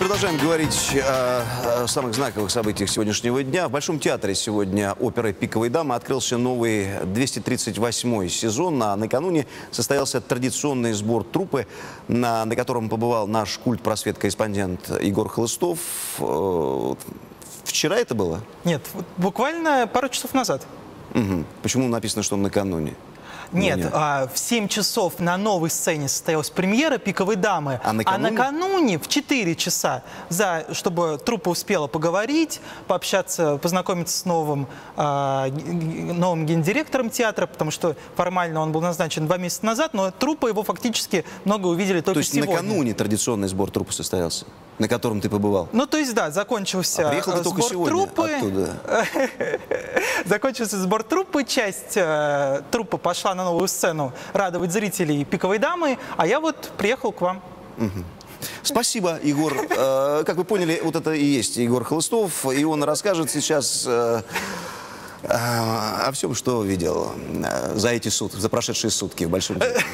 продолжаем говорить о, самых знаковых событиях сегодняшнего дня. В Большом театре сегодня оперы «Пиковые дамы» открылся новый 238-й сезон. А накануне состоялся традиционный сбор труппы, на, на котором побывал наш культ-просвет-корреспондент Егор Хлыстов. Э, Вчера это было? Нет, буквально пару часов назад. Мгм. Почему написано, что накануне? Нет, а, в 7 часов на новой сцене состоялась премьера «Пиковой дамы», А накануне? накануне в 4 часа, за, чтобы труппа успела поговорить, пообщаться, познакомиться с новым, а, новым гендиректором театра, потому что формально он был назначен два месяца назад, но труппа его фактически много увидели только То есть сегодня. накануне традиционный сбор труппы состоялся, на котором ты побывал? Ну, то есть, да, закончился А приехал ты э, только сбор сегодня труппы. оттуда. Закончился сбор труппы, часть э, труппы пошла на новую сцену радовать зрителей «Пиковой дамы», а я вот приехал к вам. Спасибо, Егор. Э, Как вы поняли, вот это и есть Егор Хлыстов, и он расскажет сейчас э, э, о всем, что видел э, за эти сутки, за прошедшие сутки в Большом театре.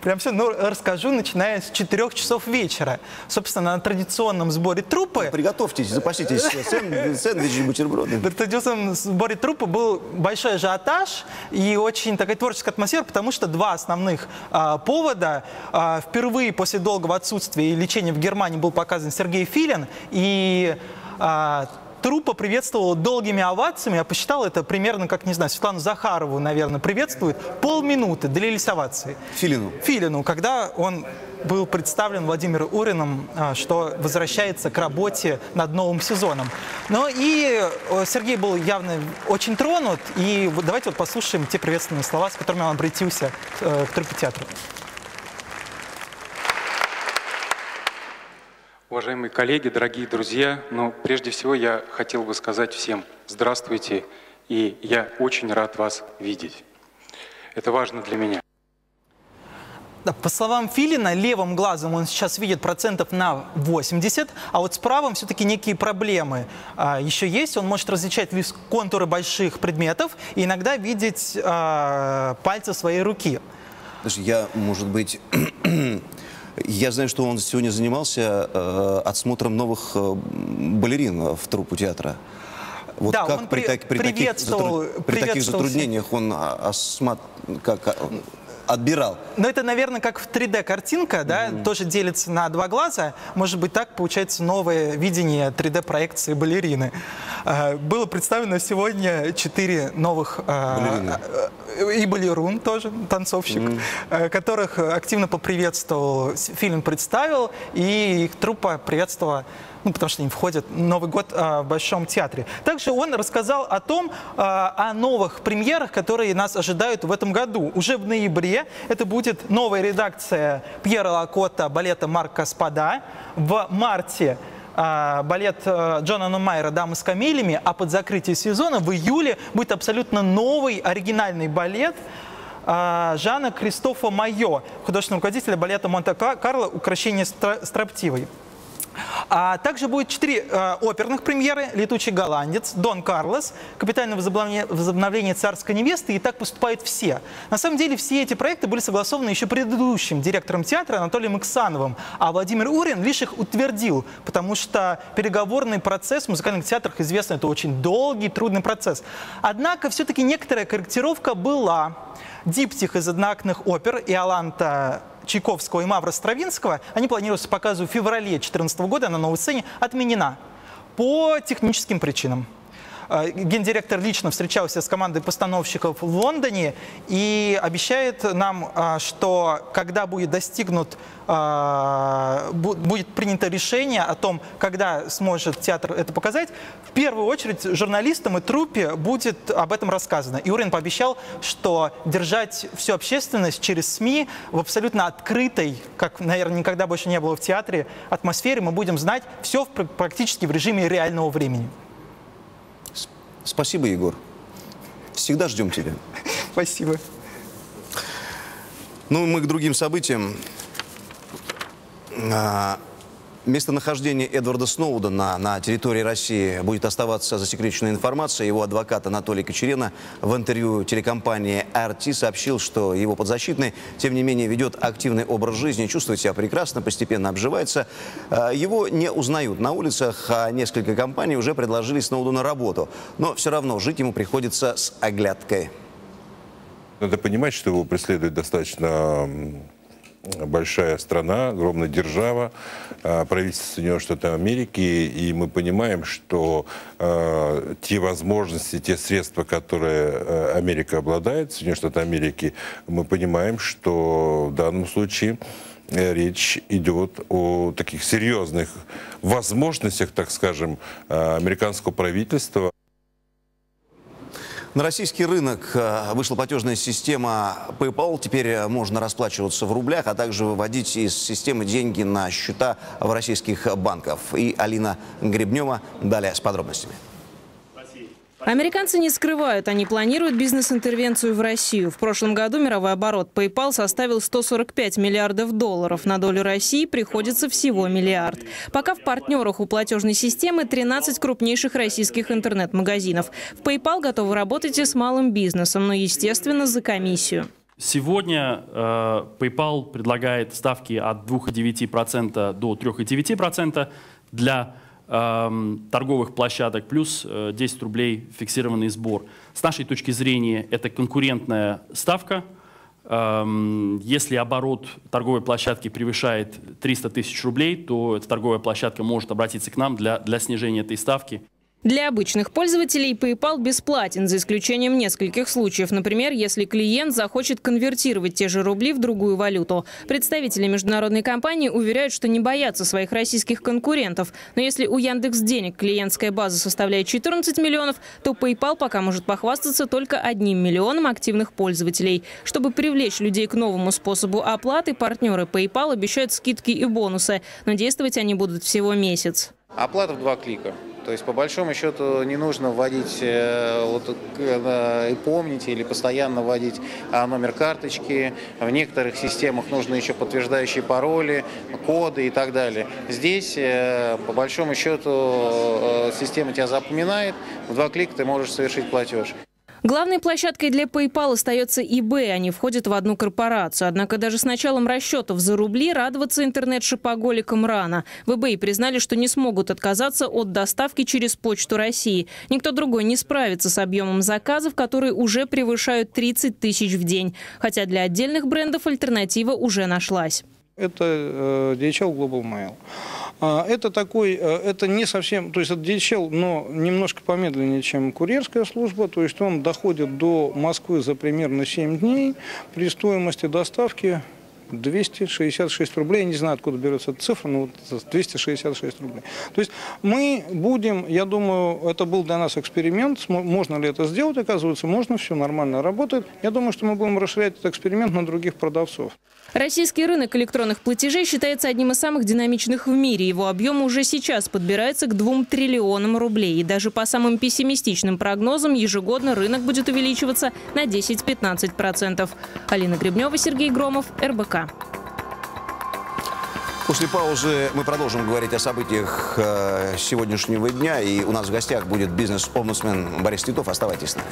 Прям все, ну, расскажу, начиная с 4 часов вечера. Собственно, на традиционном сборе труппы Приготовьтесь, запаситесь сэнд- сэндвичи, бутерброды. На традиционном сборе труппы был большой ажиотаж и очень такая творческая атмосфера, потому что два основных а, повода. А, впервые после долгого отсутствия и лечения в Германии был показан Сергей Филин, и а, Труппа приветствовала долгими овациями. Я посчитал это примерно, как, не знаю, Светлану Захарову, наверное, приветствует. Полминуты длились овации. Филину. Филину, когда он был представлен Владимиром Уриным, а, что возвращается к работе над новым сезоном. Ну и э, Сергей был явно очень тронут, и давайте вот послушаем те приветственные слова, с которыми он обратился э, к труппе театра. Уважаемые коллеги, дорогие друзья, ну, прежде всего я хотел бы сказать всем здравствуйте, и я очень рад вас видеть. Это важно для меня. Да, по словам Филина, левым глазом он сейчас видит процентов на 80, а вот с правым все-таки некие проблемы а, еще есть. Он может различать контуры больших предметов и иногда видеть а, пальцы своей руки. Слушай, я, может быть, я знаю, что он сегодня занимался э, отсмотром новых э, балерин в труппу театра. Вот Да, как при, так- при таких, затру- при таких затруднениях он а, осмат- как, а, отбирал? Но это, наверное, как в 3D-картинка, да, тоже делится на два глаза. Может быть, так получается новое видение 3D-проекции балерины. Э, Было представлено сегодня четыре новых... э, э, И балерун тоже, танцовщик, э, которых активно поприветствовал, фильм представил, и их труппа приветствовала ну, потому что они входят в Новый год а, в Большом театре. Также он рассказал о том, а, о новых премьерах, которые нас ожидают в этом году. Уже в ноябре это будет новая редакция Пьера Лакота балета Марка Спада. В марте а, балет э, Джона Нумайера «Дамы с камелями», а под закрытие сезона в июле будет абсолютно новый оригинальный балет а, Жана Кристофа Майо, художественного руководителя балета Монте-Карло «Украшение строптивой». А также будет четыре э, оперных премьеры «Летучий голландец», «Дон Карлос», «Капитальное возобновление, возобновление царской невесты» и так поступают все. На самом деле все эти проекты были согласованы еще предыдущим директором театра Анатолием Иксановым, а Владимир Урин лишь их утвердил, потому что переговорный процесс в музыкальных театрах, известно, это очень долгий, трудный процесс. Однако все-таки некоторая корректировка была. Диптих из одноактных опер Иоланта Чайковского и Мавра Стравинского, они планируются к показу в феврале 2014 года на новой сцене, отменена по техническим причинам. Э, Гендиректор лично встречался с командой постановщиков в Лондоне и обещает нам, э, что когда будет достигнут, бу- будет принято решение о том, когда сможет театр это показать, в первую очередь журналистам и труппе будет об этом рассказано. И пообещал, что держать всю общественность через СМИ в абсолютно открытой, как, наверное, никогда больше не было в театре, атмосфере, мы будем знать все практически в режиме реального времени. Спасибо, Егор. Всегда ждем тебя. Спасибо. Ну, мы к другим событиям. Местонахождение Эдварда Сноудена на территории России будет оставаться засекреченной информацией. Его адвокат Анатолий Кочерена в интервью телекомпании RT сообщил, что его подзащитный, тем не менее, ведет активный образ жизни, чувствует себя прекрасно, постепенно обживается. Э, его не узнают на улицах, а несколько компаний уже предложили Сноудену работу. Но все равно жить ему приходится с оглядкой. Надо понимать, что его преследует достаточно большая страна, огромная держава, а, правительство Соединенных Штатов Америки, и мы понимаем, что э, те возможности, те средства, которые э, Америка обладает, Соединенные Штаты Америки, мы понимаем, что в данном случае э, речь идет о таких серьезных возможностях, так скажем, американского правительства. На российский рынок э, вышла платежная система PayPal. Теперь э, можно расплачиваться в рублях, а также выводить из системы деньги на счета в российских банках. И Алина Гребнева далее с подробностями. Американцы не скрывают, они планируют бизнес-интервенцию в Россию. В прошлом году мировой оборот PayPal составил 145 миллиардов долларов. На долю России приходится всего миллиард. Пока в партнерах у платежной системы 13 крупнейших российских интернет-магазинов. В PayPal готовы работать и с малым бизнесом, но, естественно, за комиссию. Сегодня э, PayPal предлагает ставки от 2,9% до 3,9% для торговых площадок, плюс 10 э, рублей фиксированный сбор. С нашей точки зрения это конкурентная ставка. Если оборот торговой площадки превышает 300 тысяч рублей, то эта торговая площадка может обратиться к нам для, для снижения этой ставки. Для обычных пользователей PayPal бесплатен, за исключением нескольких случаев. Например, если клиент захочет конвертировать те же рубли в другую валюту. Представители международной компании уверяют, что не боятся своих российских конкурентов. Но если у Яндекс денег клиентская база составляет 14 миллионов, то PayPal пока может похвастаться только одним миллионом активных пользователей. Чтобы привлечь людей к новому способу оплаты, партнеры PayPal обещают скидки и бонусы. Но действовать они будут всего месяц. Оплата в два клика. То есть, по большому счету, не нужно вводить э, вот, э, и помнить или постоянно вводить а, номер карточки. В некоторых системах нужно еще подтверждающие пароли, коды и так далее. Здесь, э, по большому счету, система тебя запоминает. В два клика ты можешь совершить платеж. Главной площадкой для PayPal остается eBay. Они входят в одну корпорацию. Однако даже с началом расчетов за рубли радоваться интернет-шопоголикам рано. В eBay признали, что не смогут отказаться от доставки через Почту России. Никто другой не справится с объемом заказов, которые уже превышают 30 тысяч в день. Хотя для отдельных брендов альтернатива уже нашлась. Это э, DHL Global Mail. А, это такой, э, это не совсем, то есть это DHL, но немножко помедленнее, чем курьерская служба, то есть он доходит до Москвы за примерно 7 дней при стоимости доставки 266 рублей. Я не знаю, откуда берется эта цифра, но вот 266 рублей. То есть мы будем, я думаю, это был для нас эксперимент, можно ли это сделать, оказывается, можно, все нормально работает. Я думаю, что мы будем расширять этот эксперимент на других продавцов. Российский рынок электронных платежей считается одним из самых динамичных в мире. Его объем уже сейчас подбирается к 2 триллионам рублей. И даже по самым пессимистичным прогнозам ежегодно рынок будет увеличиваться на 10-15%. Алина Гребнева, Сергей Громов, РБК. После паузы мы продолжим говорить о событиях э, сегодняшнего дня. И у нас в гостях будет бизнес-омбудсмен Борис Титов. Оставайтесь с нами.